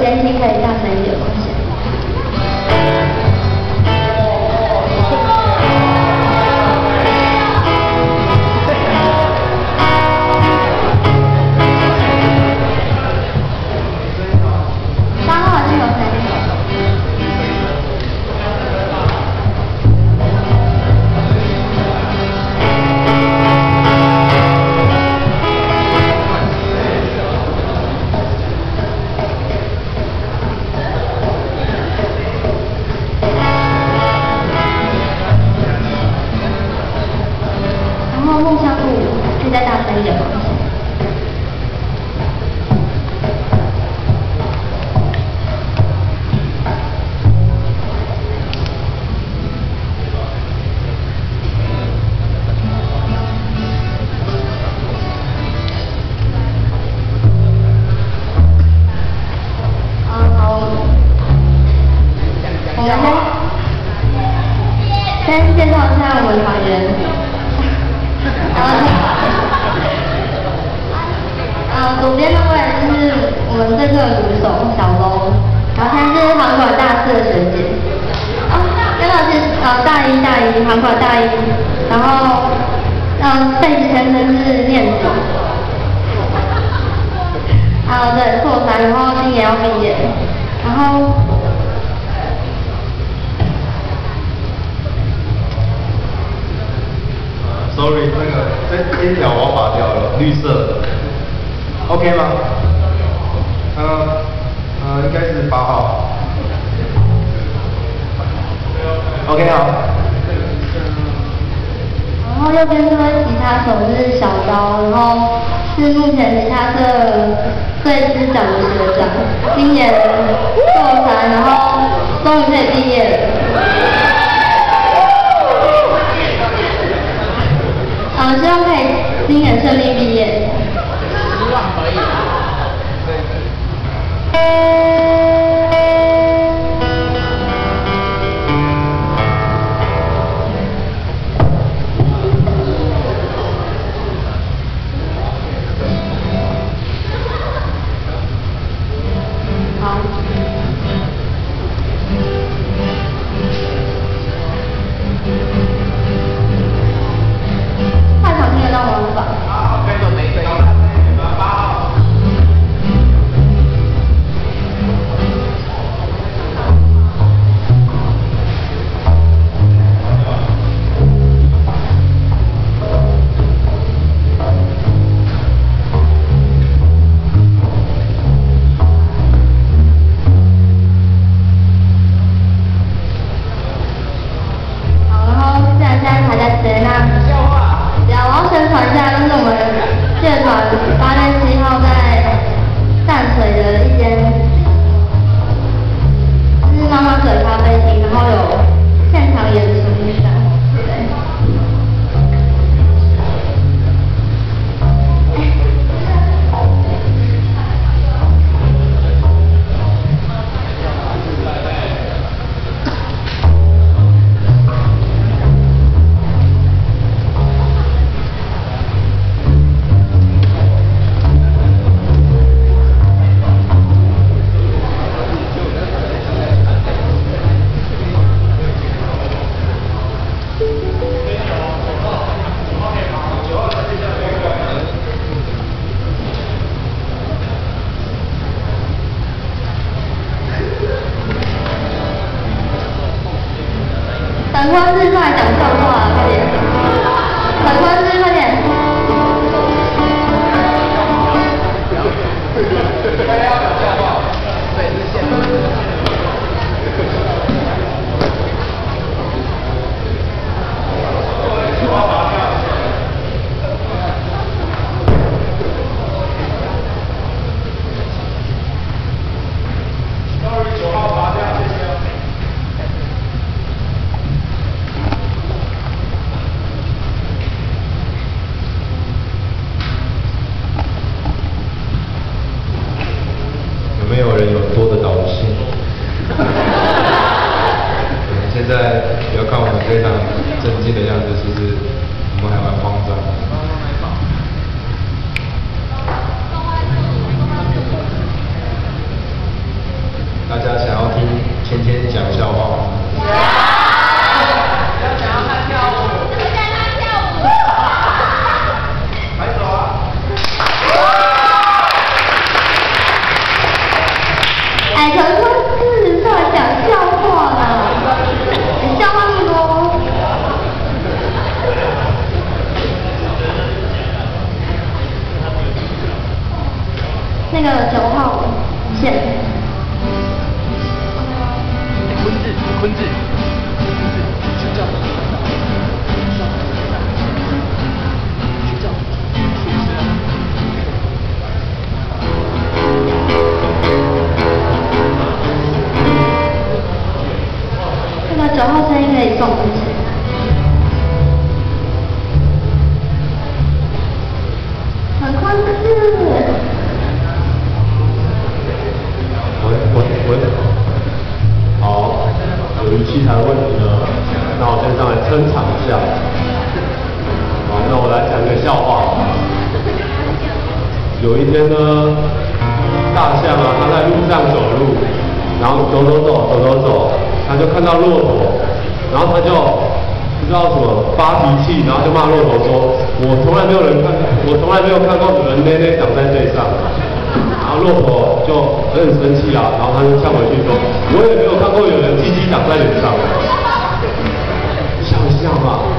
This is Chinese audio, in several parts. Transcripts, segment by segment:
监听可以大声一梦香路可以再大声一点吗？啊好，我们先介绍一下我们团员。然后，呃，左边那位就是我们这次的鼓手小龙，然后他是韩国大四的学姐，哦，那个是呃大一大一韩国大一，然后呃贝斯先生是念子，啊对硕三，然后今年要毕业，然后。Sorry，那个这这一条我要拔掉了，绿色的，OK 吗？呃呃，应该是八号。OK 好。然后右边这位吉他手是小刀，然后是目前吉他社最资长的学长，今年硕三，然后终于可以毕业了。好，希望可以今年顺利毕业。等坤是出来讲笑话，快点！等坤想要他跳舞就是带他跳舞走啊矮成村自作小笑话了笑话那那个九号线。看到九号生音可以送这样走路然后走走走走走走他就看到骆驼然后他就不知道怎么发脾气然后就骂骆驼。说我从来没有人看我从来没有看过有人咩咩长在背上。然后骆驼就很生气啊然后他就跳回去说我也没有看过有人鸡鸡长在脸上？你想象啊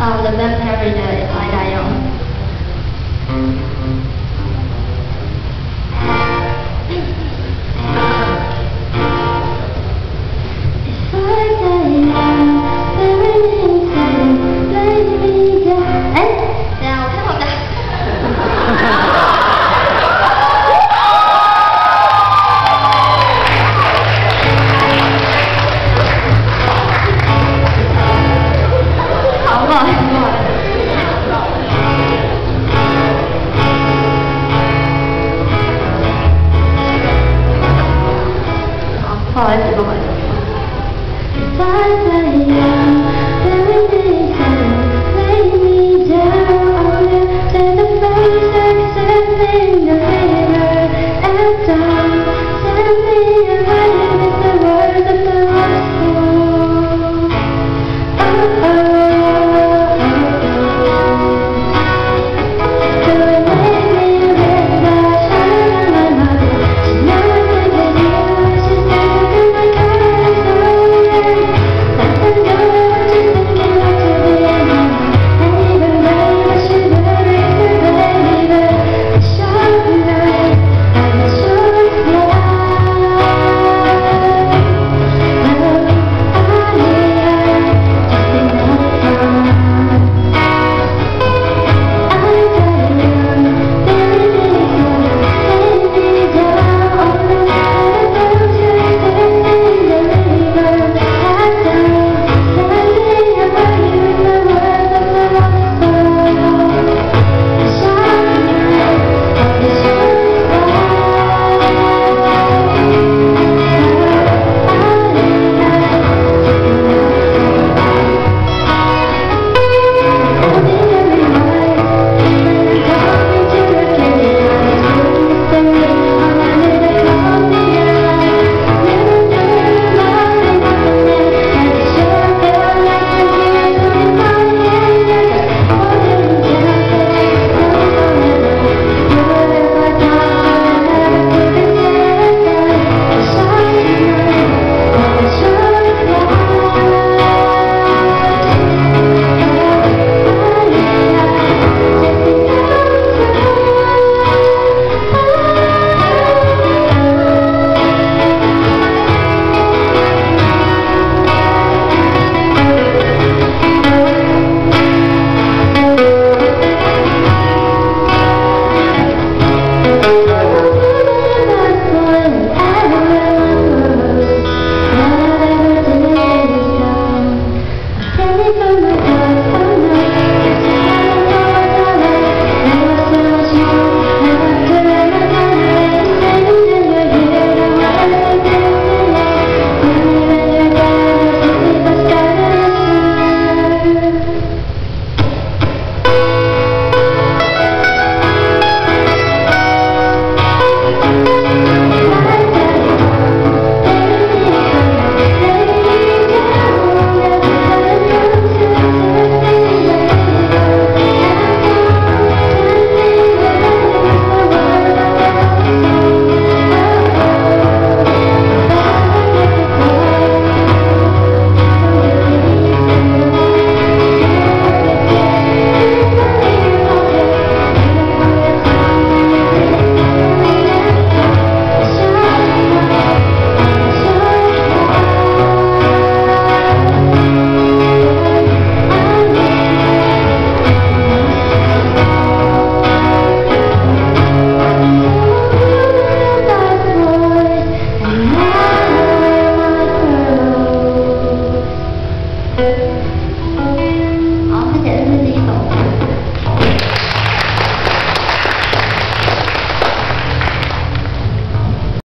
on the web every day. I